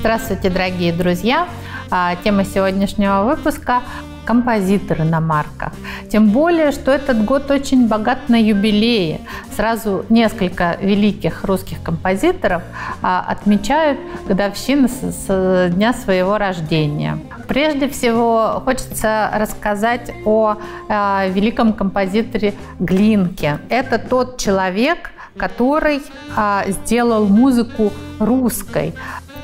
Здравствуйте, дорогие друзья! А, тема сегодняшнего выпуска – композиторы на марках. Тем более, что этот год очень богат на юбилеи. Сразу несколько великих русских композиторов а, отмечают годовщину с дня своего рождения. Прежде всего, хочется рассказать о а, великом композиторе Глинке. Это тот человек, который сделал музыку русской.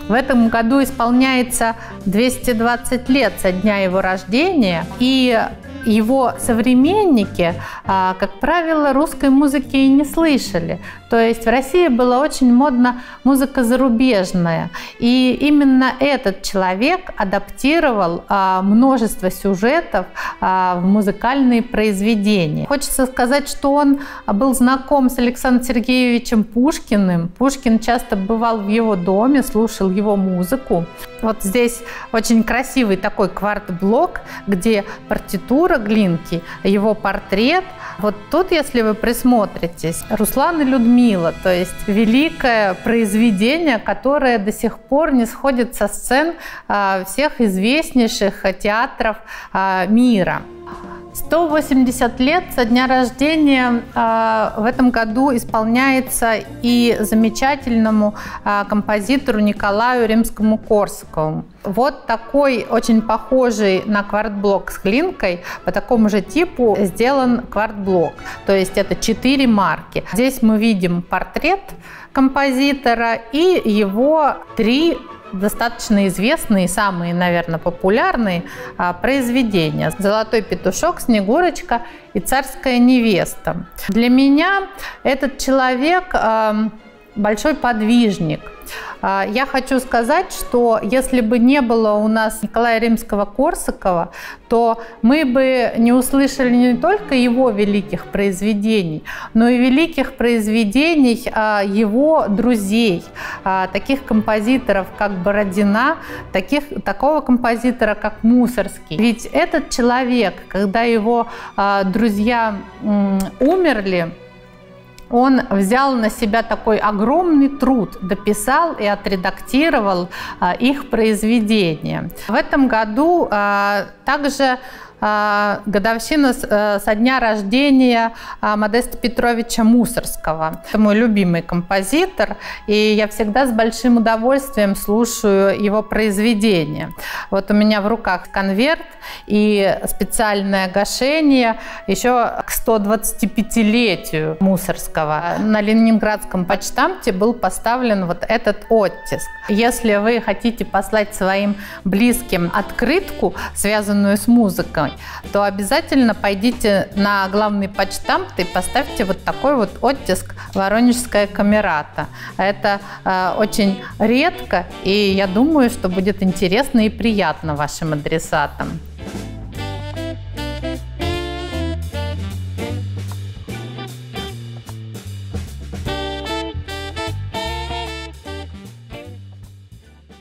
В этом году исполняется 220 лет со дня его рождения, и его современники, а, как правило, русской музыки и не слышали. То есть в России была очень модна музыка зарубежная. И именно этот человек адаптировал а, множество сюжетов а, в музыкальные произведения. Хочется сказать, что он был знаком с Александром Сергеевичем Пушкиным. Пушкин часто бывал в его доме, слушал его музыку. Вот здесь очень красивый такой кварт-блок, где партитура Глинки, его портрет. Вот тут, если вы присмотритесь, Руслан и Людмила то есть великое произведение, которое до сих пор не сходит со сцен а, всех известнейших театров а, мира. 180 лет со дня рождения э, в этом году исполняется и замечательному э, композитору Николаю Римскому-Корсакову. Вот такой очень похожий на квартблок с глинкой, по такому же типу сделан квартблок. То есть это четыре марки. Здесь мы видим портрет композитора и его три достаточно известные, самые, наверное, популярные а, произведения. «Золотой петушок», «Снегурочка» и «Царская невеста». Для меня этот человек большой подвижник – а, я хочу сказать, что если бы не было у нас Николая Римского-Корсакова, то мы бы не услышали не только его великих произведений, но и великих произведений а, его друзей, а, таких композиторов, как Бородина, таких, такого композитора, как Мусорский. Ведь этот человек, когда его друзья умерли, он взял на себя такой огромный труд, дописал и отредактировал а, их произведения. В этом году а, также годовщина э, со дня рождения а, Модеста Петровича Мусорского. Это мой любимый композитор, и я всегда с большим удовольствием слушаю его произведения. Вот у меня в руках конверт и специальное гашение еще к 125-летию Мусорского. На Ленинградском почтамте был поставлен вот этот оттиск. Если вы хотите послать своим близким открытку, связанную с музыкой, страной, то обязательно пойдите на главный почтамт и поставьте вот такой вот оттиск «Воронежская камерата». Это э, очень редко, и я думаю, что будет интересно и приятно вашим адресатам.